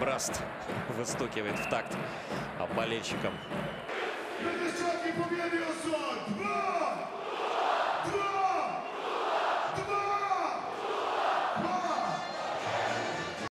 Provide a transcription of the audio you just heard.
Браст выстукивает в такт болельщикам